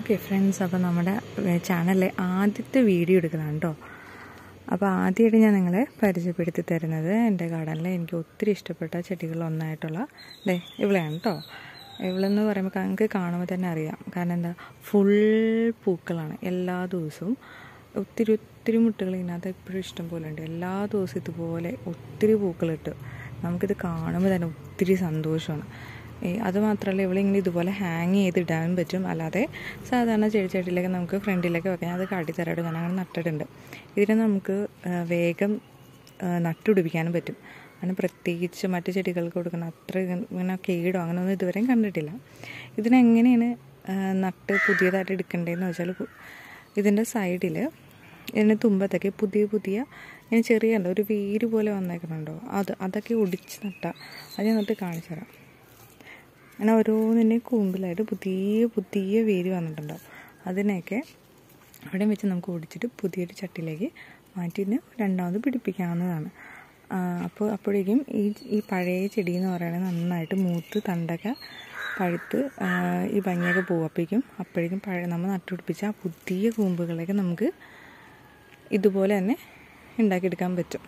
Okay friends അപ്പോൾ നമ്മുടെ ചാനലിലെ ആദ്യത്തെ വീഡിയോ എടുക്കുന്നതാണ് കേട്ടോ അപ്പോൾ ആദ്യമായിട്ട് ഞാൻ നിങ്ങളെ പരിചയപ്പെടുത്തി തരുന്നത് എന്റെ ഗാർഡനിൽ എനിക്ക് ഒത്തിരി ഇഷ്ടപ്പെട്ട ചെടികളൊന്നായിട്ടുള്ള ഡേ ഇവളെയാണ് കേട്ടോ ഇവളെന്ന് പറയുമ്പോൾ ഞങ്ങൾക്ക് കാണുമ്പോൾ തന്നെ അറിയാം. കാരണം എന്താ ഫുൾ പൂക്കളാണ് എല്ലാ ദിവസവും. ഒത്തിരി ഒത്തിരി മുട്ടുകൾ ഇതിനകത്ത് എപ്പോഴും ഇഷ്ടം പോലെ ഉണ്ട്. എല്ലാ ദിവസവും ഇതുപോലെ ഒത്തിരി പൂക്കളിട്ട് നമുക്കിത് കാണുമ്പോൾ തന്നെ ഒത്തിരി സന്തോഷമാണ്. ഈ അത് മാത്രമല്ല ഇവളിങ്ങനെ ഇതുപോലെ ഹാങ് ചെയ്തിടാനും പറ്റും. അല്ലാതെ സാധാരണ ചെടിച്ചട്ടിയിലൊക്കെ നമുക്ക് ഫ്രണ്ടിലൊക്കെ വെക്കാം അത് കാട്ടിത്തരായിട്ട് ഞാൻ അങ്ങനെ നട്ടിട്ടുണ്ട്. ഇതിനെ നമുക്ക് വേഗം നട്ടുപിടിപ്പിക്കാനും പറ്റും. അങ്ങനെ പ്രത്യേകിച്ച് മറ്റു ചെടികൾക്ക് കൊടുക്കുന്ന അത്ര ഇങ്ങനെ കേടോ അങ്ങനെയൊന്നും ഇതുവരെയും കണ്ടിട്ടില്ല. ഇതിനെങ്ങനെയാണ് നട്ട് പുതിയതായിട്ട് എടുക്കേണ്ടതെന്ന് വെച്ചാൽ ഇതിന്റെ സൈഡിൽ ഇതിന്റെ തുമ്പത്തൊക്കെ പുതിയ പുതിയ ഇങ്ങനെ ചെറിയ ഒരു വേര് പോലെ വന്നേക്കുന്നുണ്ടോ? അത് അതൊക്കെ ഒടിച്ച് നട്ടാൽ അത് ഞാൻ നട്ട് കാണിച്ചു തരാം. അങ്ങനെ ഓരോന്നിന്റെ കൂമ്പിലായിട്ട് പുതിയ പുതിയ വേര് വന്നിട്ടുണ്ടാവും അതിനെയൊക്കെ അവിടെ വെച്ച് നമുക്ക് ഓടിച്ചിട്ട് പുതിയൊരു ചട്ടിയിലേക്ക് മാറ്റിയിട്ട് രണ്ടാമത് പിടിപ്പിക്കാവുന്നതാണ്. അപ്പോൾ അപ്പോഴേക്കും ഈ ഈ പഴയ ചെടി എന്ന് പറയുന്നത് നന്നായിട്ട് മൂത്ത് തണ്ടൊക്കെ പഴുത്ത് ഈ ഭംഗിയൊക്കെ പോകും. അപ്പോഴേക്കും അപ്പോഴേക്കും പഴയ നമ്മൾ നട്ടുപിടിപ്പിച്ച ആ പുതിയ കൂമ്പുകളൊക്കെ നമുക്ക് ഇതുപോലെ തന്നെ ഉണ്ടാക്കിയെടുക്കാൻ പറ്റും.